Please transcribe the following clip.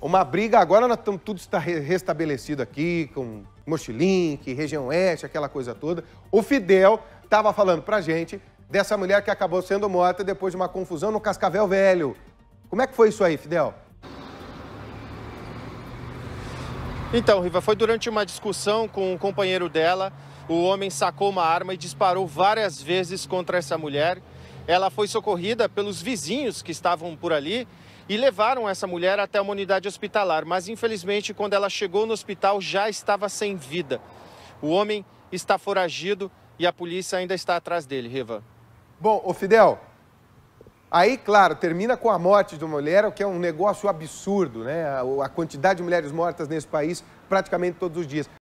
Uma briga, agora nós tudo está restabelecido aqui, com Mochilink, região oeste, aquela coisa toda. O Fidel estava falando pra gente dessa mulher que acabou sendo morta depois de uma confusão no Cascavel Velho. Como é que foi isso aí, Fidel? Então, Riva, foi durante uma discussão com um companheiro dela. O homem sacou uma arma e disparou várias vezes contra essa mulher. Ela foi socorrida pelos vizinhos que estavam por ali e levaram essa mulher até uma unidade hospitalar, mas infelizmente quando ela chegou no hospital já estava sem vida. O homem está foragido e a polícia ainda está atrás dele, Riva. Bom, ô Fidel, aí, claro, termina com a morte de uma mulher, o que é um negócio absurdo, né? A quantidade de mulheres mortas nesse país praticamente todos os dias.